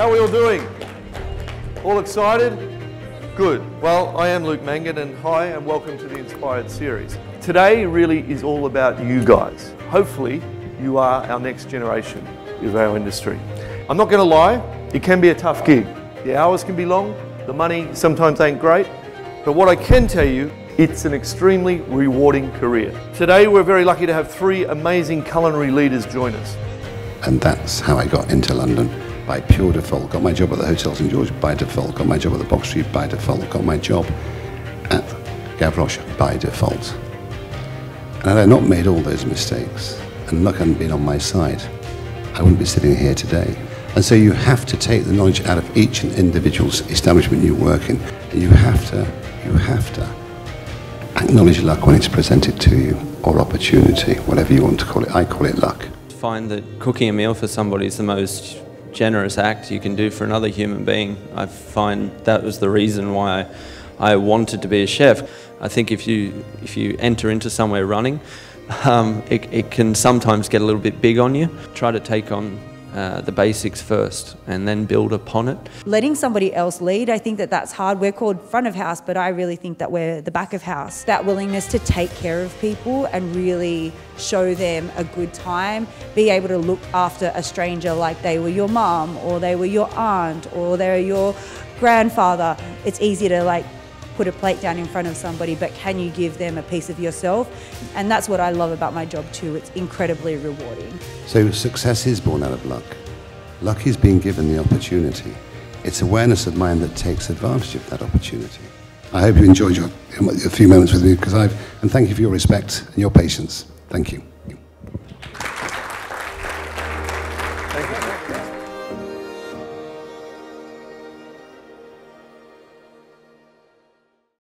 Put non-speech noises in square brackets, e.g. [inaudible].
How are we all doing? All excited? Good. Well, I am Luke Mangan, and hi, and welcome to the Inspired series. Today really is all about you guys. Hopefully, you are our next generation of our industry. I'm not going to lie, it can be a tough gig. The hours can be long, the money sometimes ain't great, but what I can tell you, it's an extremely rewarding career. Today, we're very lucky to have three amazing culinary leaders join us. And that's how I got into London by pure default. Got my job at the Hotel St George by default. Got my job at the Box Tree by default. Got my job at Gavroche by default. And had I not made all those mistakes and luck hadn't been on my side, I wouldn't be sitting here today. And so you have to take the knowledge out of each individual establishment you work in. And you have to, you have to acknowledge luck when it's presented to you, or opportunity, whatever you want to call it. I call it luck find that cooking a meal for somebody is the most generous act you can do for another human being. I find that was the reason why I, wanted to be a chef. I think if you if you enter into somewhere running, [laughs] um, it, it can sometimes get a little bit big on you. Try to take on uh, the basics first and then build upon it. Letting somebody else lead, I think that that's hard. We're called front of house, but I really think that we're the back of house. That willingness to take care of people and really show them a good time, be able to look after a stranger like they were your mom or they were your aunt or they're your grandfather. It's easy to like put a plate down in front of somebody, but can you give them a piece of yourself? And that's what I love about my job too. It's incredibly rewarding. So success is born out of luck. Luck is being given the opportunity. It's awareness of mind that takes advantage of that opportunity. I hope you enjoyed your, a few moments with me because I've, and thank you for your respect and your patience. Thank you.